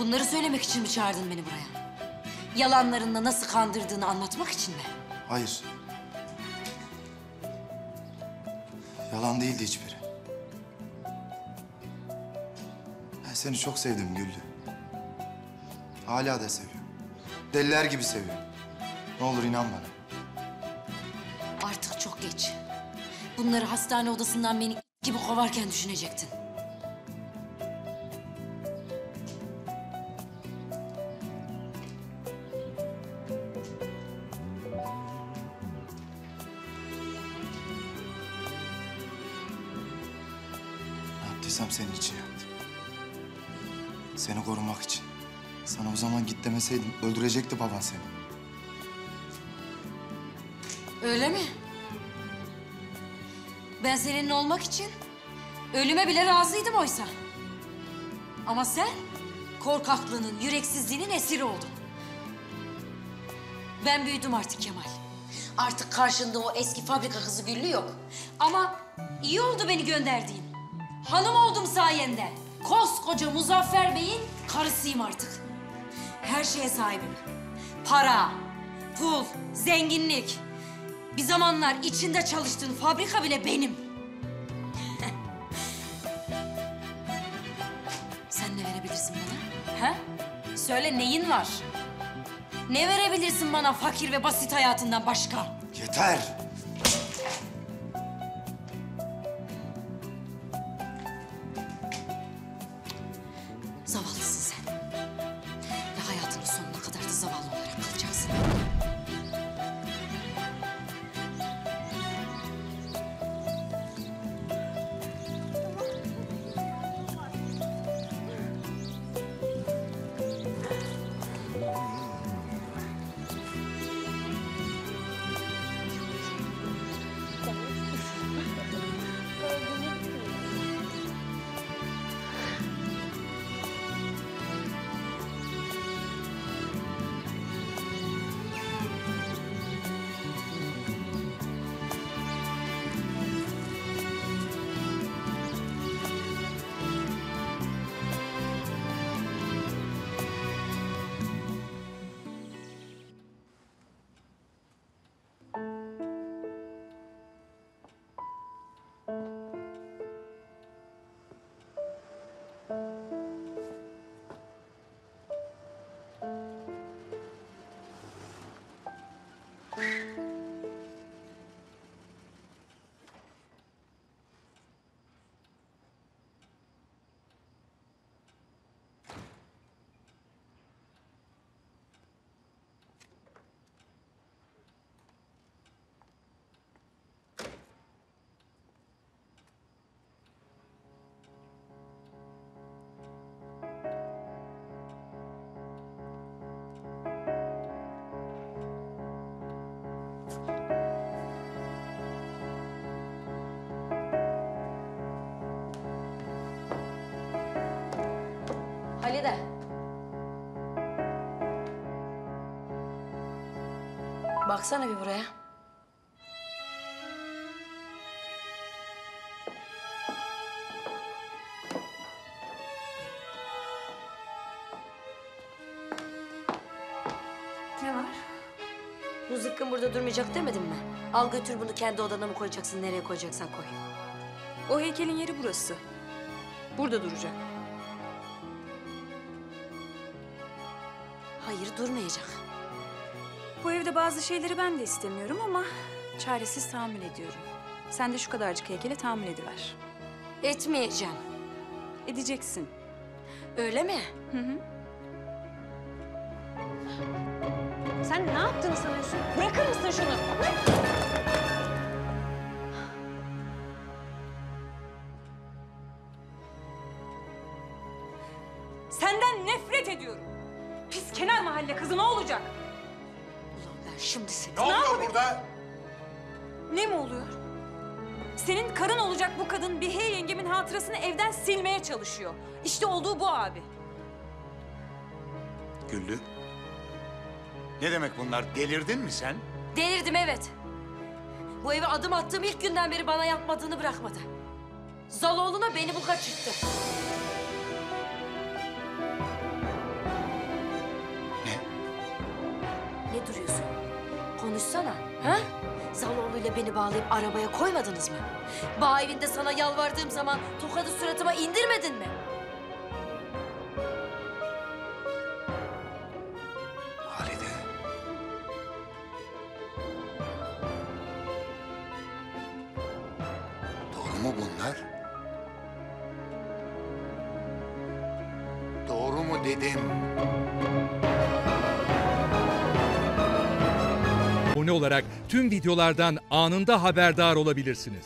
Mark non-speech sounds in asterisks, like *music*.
Bunları söylemek için mi çağırdın beni buraya? Yalanlarınla nasıl kandırdığını anlatmak için mi? Hayır. Yalan değildi hiçbiri. Ben seni çok sevdim Güllü. Hala da seviyorum. Deliler gibi seviyorum. Ne olur inan bana. Artık çok geç. Bunları hastane odasından beni gibi kovarken düşünecektin. Yaptıysam senin için yaptım. Seni korumak için. Sana o zaman git demeseydim öldürecekti baban seni. Öyle mi? Ben seninle olmak için ölüme bile razıydım oysa. Ama sen korkaklığının, yüreksizliğinin esiri oldun. Ben büyüdüm artık Kemal. Artık karşında o eski fabrika kızı Güllü yok. Ama iyi oldu beni gönderdiğin. Hanım oldum sayende. Koskoca Muzaffer Bey'in karısıyım artık. Her şeye sahibim. Para, pul, zenginlik. Bir zamanlar içinde çalıştığın fabrika bile benim. *laughs* Sen ne verebilirsin bana? Ha? Söyle neyin var? Ne verebilirsin bana fakir ve basit hayatından başka? Yeter! Halide. Baksana bir buraya. Ne var? Bu zıkkın burada durmayacak demedim mi? Al götür bunu kendi odana mı koyacaksın, nereye koyacaksan koy. O heykelin yeri burası. Burada duracak. Hayır, durmayacak. Bu evde bazı şeyleri ben de istemiyorum ama çaresiz tahammül ediyorum. Sen de şu kadarcık heykele tahammül ediver. Etmeyeceğim. Edeceksin. Öyle mi? Sen ne yaptığını sanıyorsun? Bırakır mısın şunu? Senden nefret ediyorum. Pis kenar mahalle kızı ne olacak? Ulan ben şimdi seni... Ne oluyor burada? Ne mi oluyor? Senin karın olacak bu kadın bir hey yengemin hatırasını evden silmeye çalışıyor. İşte olduğu bu abi. Güllü. Ne demek bunlar? Delirdin mi sen? Delirdim evet. Bu eve adım attığım ilk günden beri bana yapmadığını bırakmadı. Zaloğlu'na beni bu kaçırttı. Ne duruyorsun? Konuşsana. Ha? Zaloğlu ile beni bağlayıp arabaya koymadınız mı? Bağ evinde sana yalvardığım zaman tokadı suratıma indirmedin mi? Halide. Doğru mu bunlar? Doğru mu dedim? Olarak tüm videolardan anında haberdar olabilirsiniz.